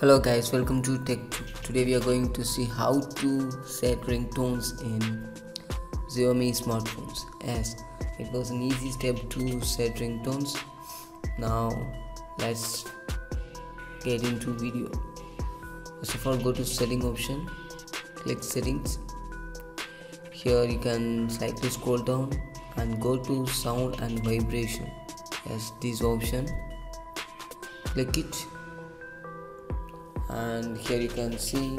Hello guys, welcome to Tech. Today we are going to see how to set ringtones in Xiaomi smartphones. Yes, it was an easy step to set ringtones. Now let's get into video. First of all, go to setting option, click settings. Here you can slightly scroll down and go to sound and vibration. as this option. Click it and here you can see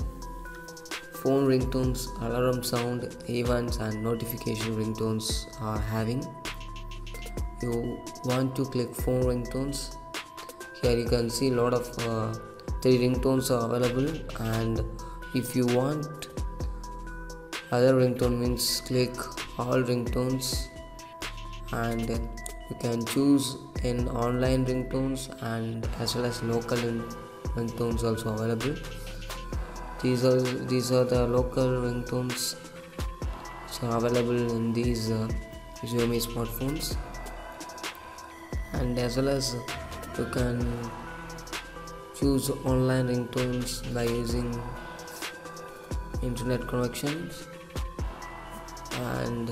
phone ringtones alarm sound events and notification ringtones are having. You want to click phone ringtones. Here you can see a lot of uh, three ringtones are available. And if you want other ringtone means click all ringtones. And you can choose in online ringtones and as well as local in ringtones also available. These are these are the local ringtones which are available in these uh, Xiaomi smartphones. And as well as you can choose online ringtones by using internet connections. And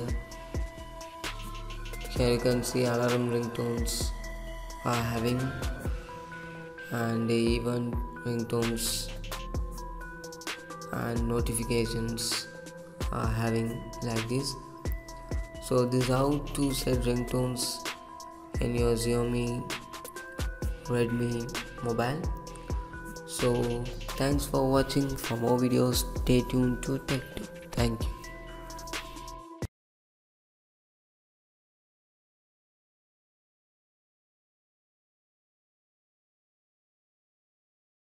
here you can see alarm ringtones are having and even ringtones and notifications are having like this. So this is how to set ringtones in your Xiaomi Redmi mobile. So thanks for watching. For more videos stay tuned to tech thank you